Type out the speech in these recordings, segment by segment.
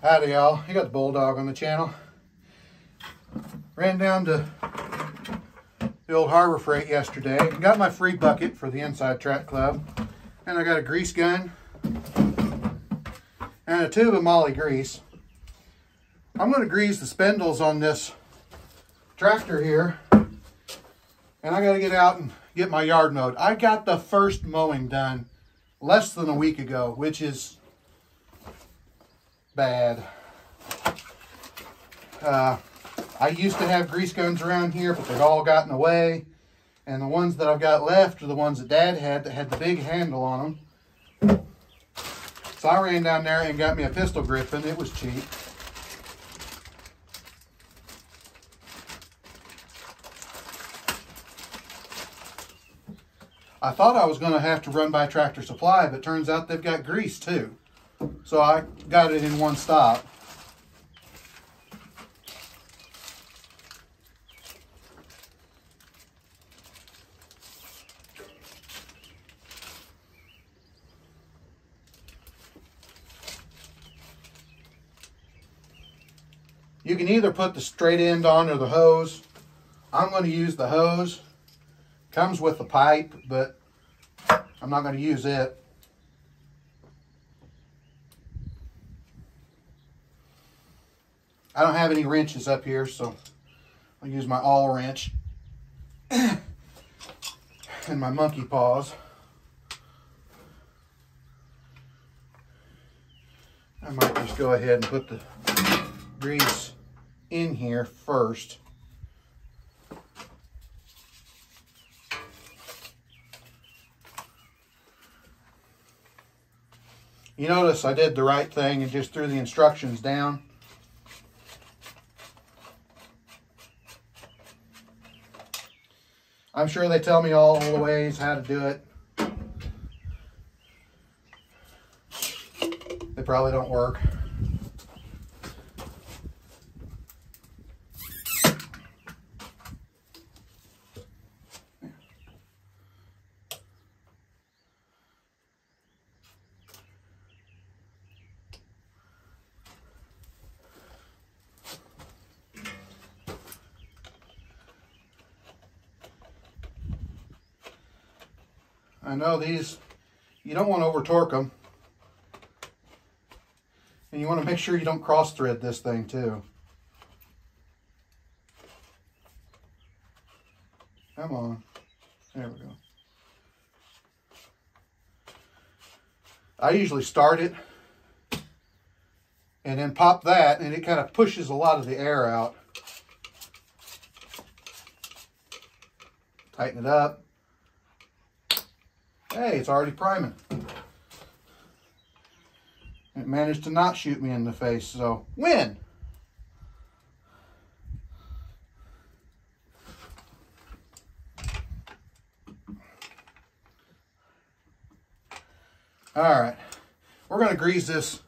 Howdy y'all, you got the Bulldog on the channel. Ran down to the old Harbor Freight yesterday. And got my free bucket for the Inside Track Club. And I got a grease gun and a tube of moly grease. I'm going to grease the spindles on this tractor here. And I got to get out and get my yard mowed. I got the first mowing done less than a week ago, which is bad. Uh, I used to have grease guns around here, but they've all gotten away. And the ones that I've got left are the ones that Dad had that had the big handle on them. So I ran down there and got me a pistol grip, and it was cheap. I thought I was going to have to run by Tractor Supply, but turns out they've got grease too. So I got it in one stop. You can either put the straight end on or the hose. I'm going to use the hose. Comes with the pipe, but I'm not going to use it. I don't have any wrenches up here, so I'll use my awl wrench and my monkey paws. I might just go ahead and put the grease in here first. You notice I did the right thing and just threw the instructions down. I'm sure they tell me all the ways how to do it. They probably don't work. I know these, you don't want to over torque them. And you want to make sure you don't cross thread this thing too. Come on. There we go. I usually start it and then pop that and it kind of pushes a lot of the air out. Tighten it up. Hey, it's already priming. It managed to not shoot me in the face, so win! All right, we're gonna grease this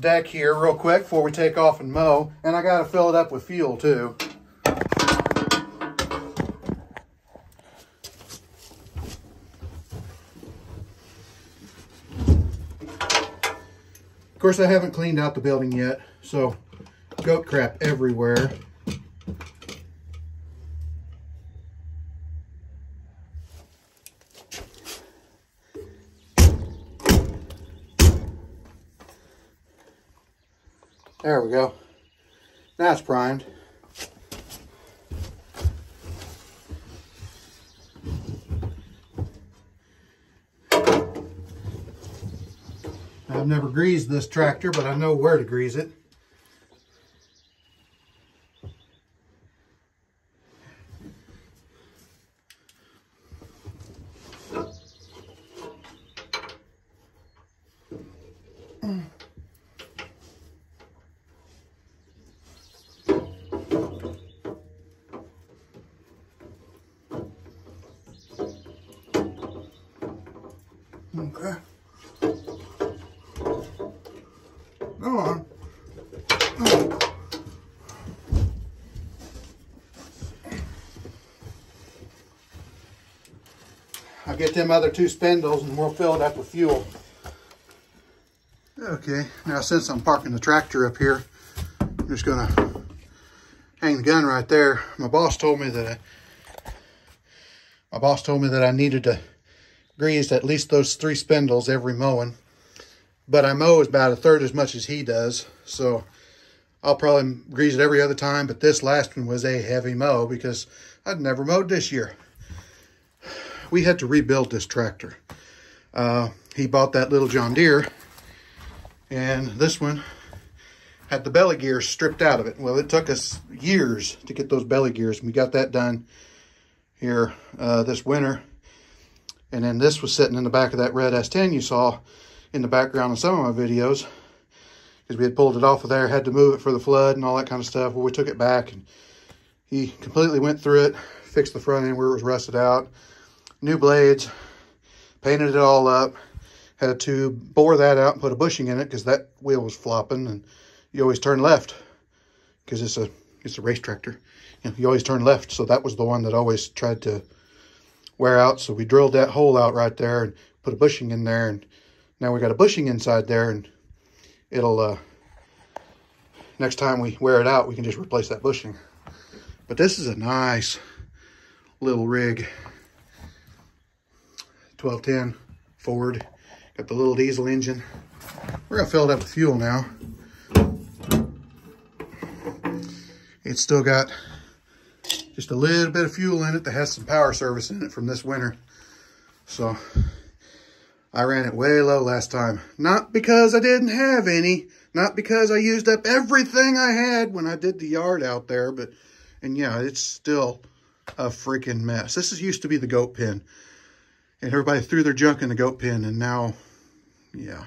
deck here real quick before we take off and mow, and I gotta fill it up with fuel too. Course, I haven't cleaned out the building yet, so goat crap everywhere. There we go. Now it's primed. I've never greased this tractor, but I know where to grease it. Okay. Go on. I'll get them other two spindles and we'll fill it up with fuel. Okay, now since I'm parking the tractor up here, I'm just gonna hang the gun right there. My boss told me that I, my boss told me that I needed to grease at least those three spindles every mowing. But I mow about a third as much as he does, so I'll probably grease it every other time. But this last one was a heavy mow because I'd never mowed this year. We had to rebuild this tractor. Uh, he bought that little John Deere and this one had the belly gears stripped out of it. Well, it took us years to get those belly gears. We got that done here uh, this winter. And then this was sitting in the back of that red S10 you saw in the background in some of my videos. Because we had pulled it off of there, had to move it for the flood and all that kind of stuff. Well, we took it back and he completely went through it, fixed the front end where it was rusted out, new blades, painted it all up, had to tube bore that out and put a bushing in it because that wheel was flopping and you always turn left because it's a it's a race tractor. You, know, you always turn left. So that was the one that always tried to wear out. So we drilled that hole out right there and put a bushing in there. And now we got a bushing inside there and it'll, uh, next time we wear it out, we can just replace that bushing. But this is a nice little rig. 1210 Ford. Got the little diesel engine. We're gonna fill it up with fuel now. It's still got just a little bit of fuel in it that has some power service in it from this winter. So I ran it way low last time. Not because I didn't have any, not because I used up everything I had when I did the yard out there, but, and yeah, it's still a freaking mess. This is used to be the goat pen. And everybody threw their junk in the goat pen, and now, yeah,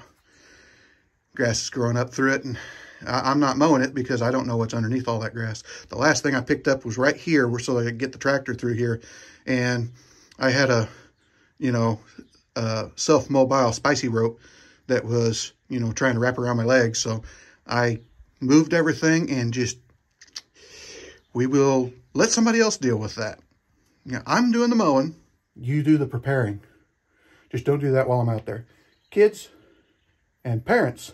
grass is growing up through it, and I, am not mowing it because I don't know what's underneath all that grass. The last thing I picked up was right here, so I could get the tractor through here, and I had a, you know, a self-mobile spicy rope that was, you know, trying to wrap around my legs, so I moved everything and just, we will let somebody else deal with that. Yeah, I'm doing the mowing. You do the preparing. Just don't do that while I'm out there. Kids and parents,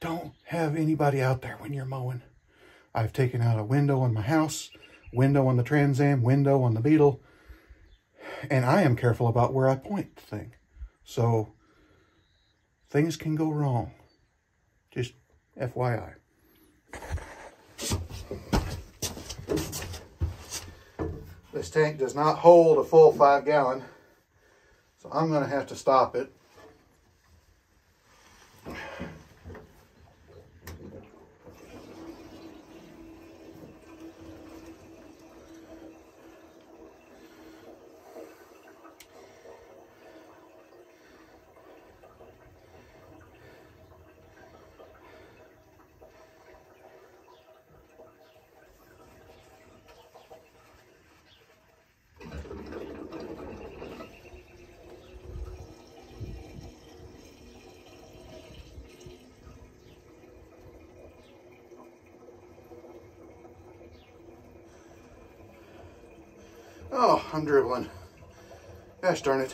don't have anybody out there when you're mowing. I've taken out a window on my house, window on the Trans Am, window on the Beetle, and I am careful about where I point the thing. So things can go wrong. Just FYI. This tank does not hold a full five gallon. So I'm going to have to stop it. Oh, I'm dribbling. Gosh darn it.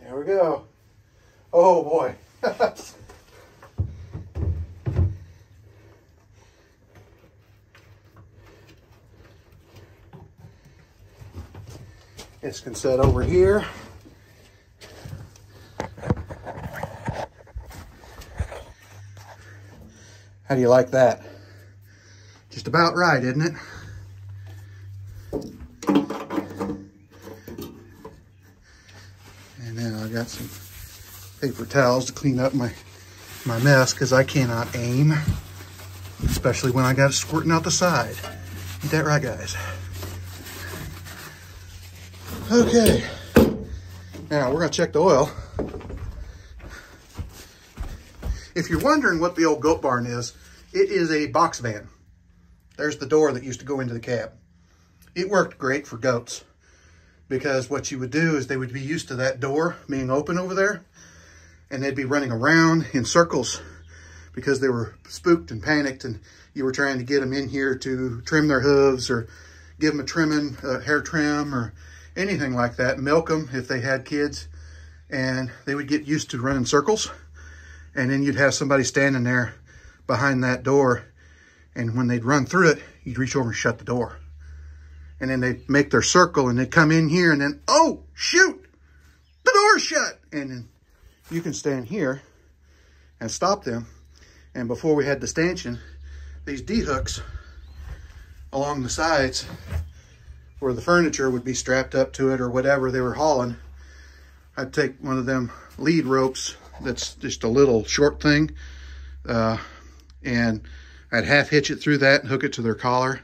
There we go. Oh boy. This can set over here. How do you like that? Just about right, isn't it? And now I got some paper towels to clean up my, my mess because I cannot aim, especially when I got it squirting out the side. Ain't that right, guys? Okay. Now we're to check the oil. If you're wondering what the old goat barn is, it is a box van. There's the door that used to go into the cab. It worked great for goats because what you would do is they would be used to that door being open over there. and they'd be running around in circles because they were spooked and panicked and you were trying to get them in here to trim their hooves or give them a trimming, uh, hair trim or anything like that. Milk them if they had kids and they would get used to running circles. And then you'd have somebody standing there behind that door. And when they'd run through it, you'd reach over and shut the door. And then they'd make their circle and they'd come in here and then, oh, shoot, the door's shut. And then you can stand here and stop them. And before we had the stanchion, these D-hooks along the sides where the furniture would be strapped up to it or whatever they were hauling. I'd take one of them lead ropes that's just a little short thing uh, and I'd half hitch it through that and hook it to their collar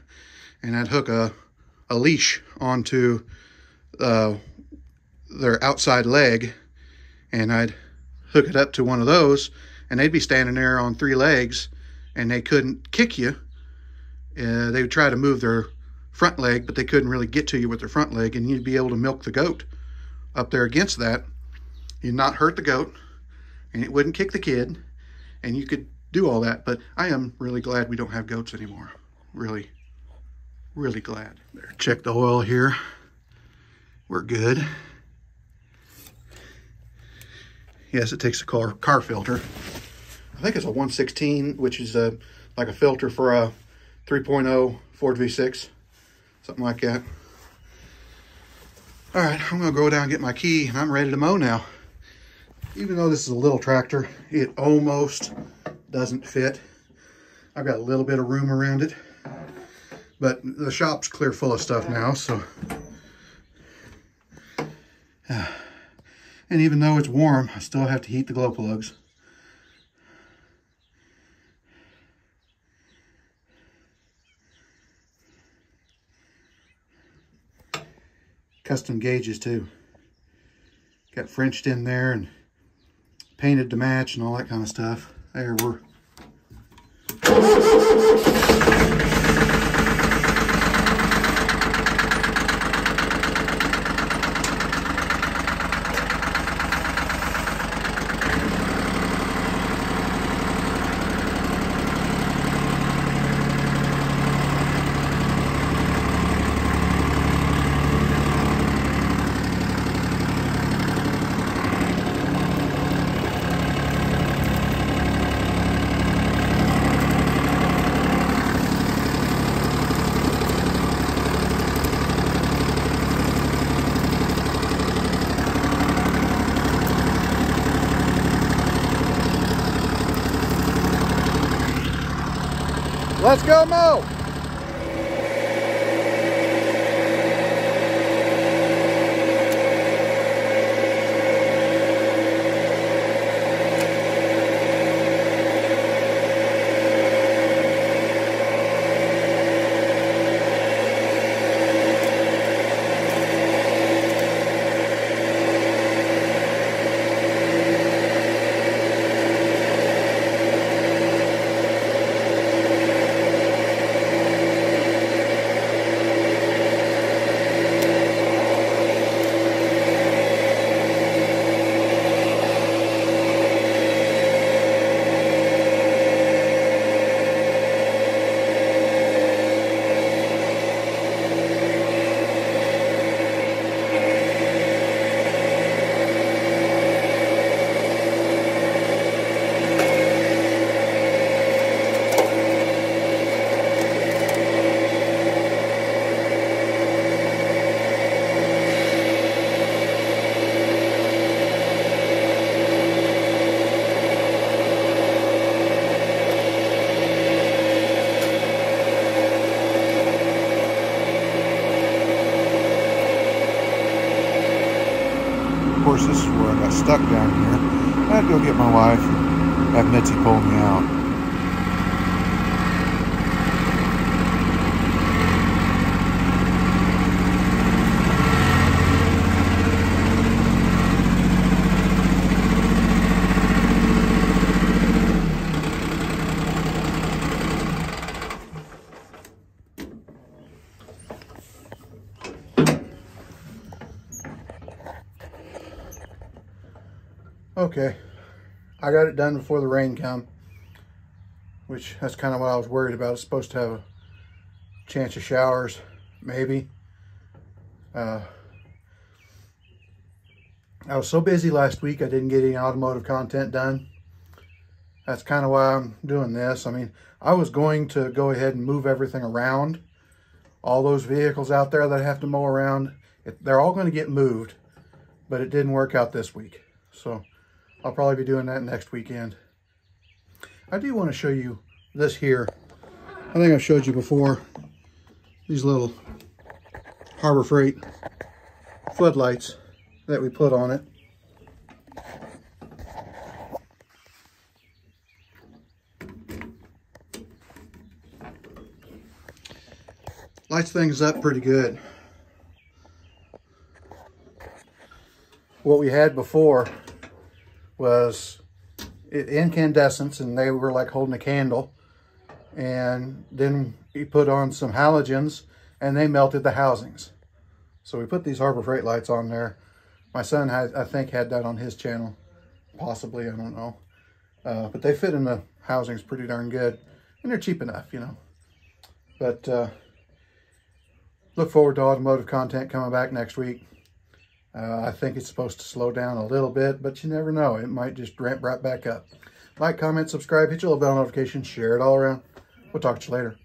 and I'd hook a, a leash onto uh, their outside leg and I'd hook it up to one of those and they'd be standing there on three legs and they couldn't kick you. Uh, they would try to move their front leg, but they couldn't really get to you with their front leg, and you'd be able to milk the goat up there against that. You'd not hurt the goat, and it wouldn't kick the kid, and you could do all that. But I am really glad we don't have goats anymore. Really, really glad. There, check the oil here. We're good. Yes, it takes a car, car filter. I think it's a 116, which is a like a filter for a 3.0 Ford V6 something like that. All right, I'm gonna go down and get my key and I'm ready to mow now. Even though this is a little tractor, it almost doesn't fit. I've got a little bit of room around it, but the shop's clear full of stuff now, so. And even though it's warm, I still have to heat the glow plugs. Custom gauges too. Got Frenched in there and painted to match and all that kind of stuff. There, we're Let's go mow. course, this is where I got stuck down here. I had to go get my wife have Mitzi pull me out. Okay, I got it done before the rain come, which that's kind of what I was worried about. It's supposed to have a chance of showers, maybe. Uh, I was so busy last week, I didn't get any automotive content done. That's kind of why I'm doing this. I mean, I was going to go ahead and move everything around. All those vehicles out there that I have to mow around, they're all going to get moved, but it didn't work out this week. So I'll probably be doing that next weekend. I do want to show you this here. I think I've showed you before. These little Harbor Freight floodlights that we put on it. Lights things up pretty good. What we had before was incandescents and they were like holding a candle. And then we put on some halogens and they melted the housings. So we put these Harbor Freight lights on there. My son, I think, had that on his channel. Possibly, I don't know. Uh, but they fit in the housings pretty darn good. And they're cheap enough, you know. But uh, look forward to automotive content coming back next week. Uh, I think it's supposed to slow down a little bit, but you never know. It might just ramp right back up. Like, comment, subscribe, hit your little bell notification, share it all around. We'll talk to you later.